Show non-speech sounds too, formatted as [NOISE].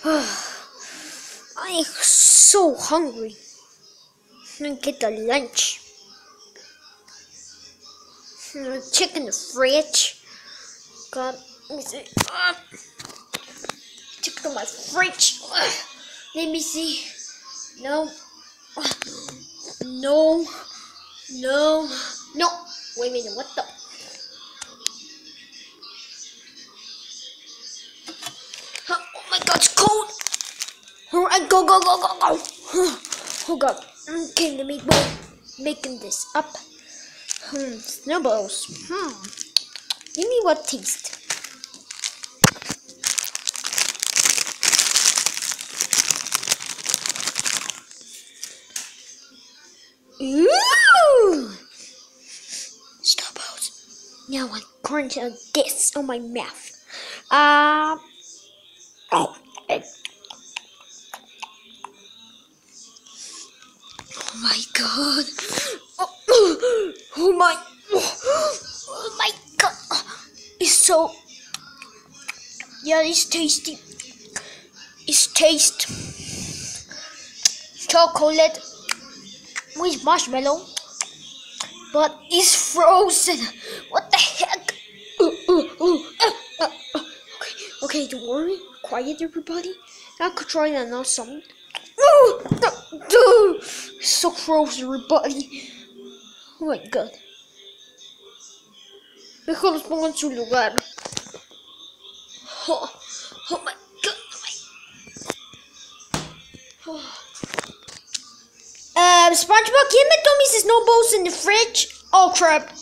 [SIGHS] I'm so hungry. I'm gonna get the lunch. Check in the fridge. God, let me see. [SIGHS] Ah. Check in my fridge. [SIGHS] Let me see. No. No. No. No. Wait a minute. What the? Alright, go, go, go, go, go. Oh God. Okay, let me go. Making this up. Hmm, snowballs. Hmm. Give me what taste. Ooh! Snowballs. Now I'm going to this on my mouth. Eh. Oh my god. Oh, oh my. Oh my god. It's so. Yeah, it's tasty. It's taste. Chocolate with marshmallow. But it's frozen. What the heck? Okay, okay, don't worry. Quiet, everybody. I could try that now, something. So gross, everybody. Oh my god. Mejor los pongo en su lugar. Oh, oh my god. Oh Uh, SpongeBob, can you make me snowballs in the fridge? Oh crap.